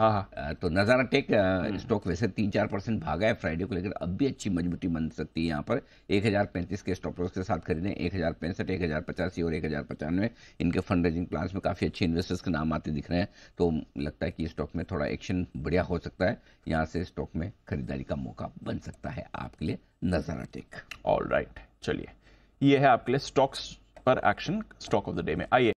हाँ हाँ। तो नज़ारा टेक हम्म। स्टॉक वैसे तीन चार परसेंट भागा है फ्राइडे को लेकर अब भी अच्छी मजबूती बन सकती है यहाँ पर। एक हज़ार पैंतीस के स्टॉप लॉस के साथ खरीदें एक हज़ार पैंसठ एक हज़ार पचासी और एक हज़ार पचानवे। इनके फंड रेजिंग प्लान्स में काफ़ी अच्छे इन्वेस्टर्स के नाम आते दिख रहे हैं तो लगता है कि स्टॉक में थोड़ा एक्शन बढ़िया हो सकता है। यहाँ से स्टॉक में खरीदारी का मौका बन सकता है आपके लिए नज़ारा टेक ऑल राइट चलिए। ये है आपके लिए स्टॉक्स पर action stock of the day में। आइए।